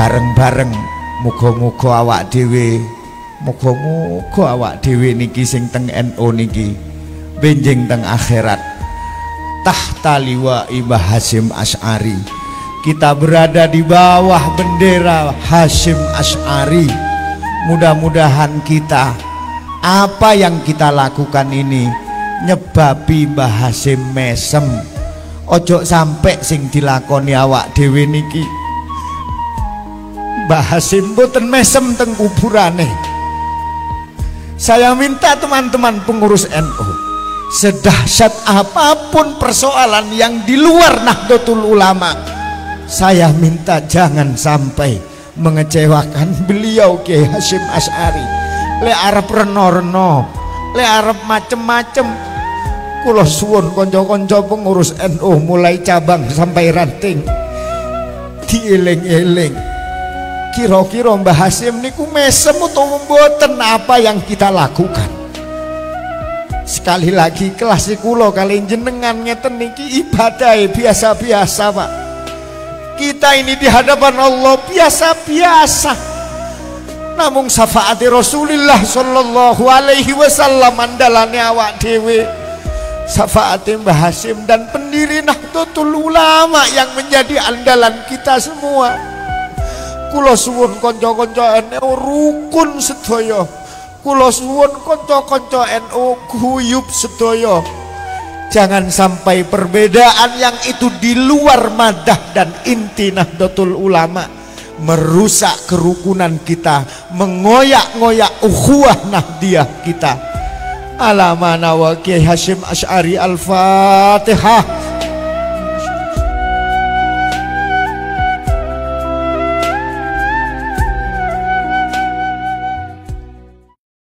bareng-bareng. Muga-muga awak dhewe muga-muga awak dhewe niki sing teng NU niki benjing teng akhirat. Tahta liwa Mbah Hasim Asy'ari. Kita berada di bawah bendera Hasim Asy'ari. Mudah-mudahan kita apa yang kita lakukan ini nyebabi Mbah Hasim mesem. Ojo sampai sing dilakoni awak dhewe niki Mbah Hasim boten mesem teng kuburane. Saya minta teman-teman pengurus NU sedahsyat apa pun persoalan yang di luar Nahdlatul Ulama saya minta jangan sampai mengecewakan beliau Kiai Hasim Asy'ari le arep reno-reno le arep macem-macem. Kula suwun kanca-kanca pengurus NU mulai cabang sampai ranting. Dieling-eling kira-kira Mbah Hasim niku mesem utawa mboten apa yang kita lakukan? Sekali lagi kelas kula kali jenengan ngeten niki ibadah biasa-biasa Pak. Kita ini di hadapan Allah biasa-biasa. Namun syafaati Rasulullah sallallahu alaihi wasallam andalane awak dhewe. Syafaati Mbah Hasim dan pendiri Nahdlatul Ulama yang menjadi andalan kita semua kula suwun kanca-kanca NU rukun sedaya. Kula suwun kanca-kanca NU guyub sedaya. Jangan sampai perbedaan yang itu di luar madah dan inti Nahdlatul Ulama. Merusak kerukunan kita mengoyak-ngoyak ukhuwah nahdiyah kita. Alamana wa Kiai Hashim Asy'ari al-Fatihah